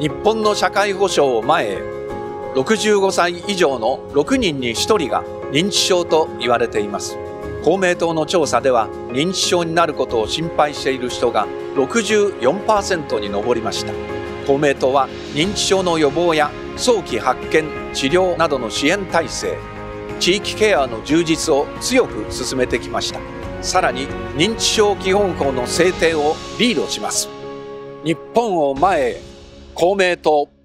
日本の社会保障を前へ65歳以上の6人に1人が認知症と言われています。公明党の調査では認知症になることを心配している人が64%に上りました。公明党は認知症の予防や早期発見治療などの支援体制地域ケアの充実を強く進めてきました。さらに認知症基本法の制定をリードします。日本を前へ公明党。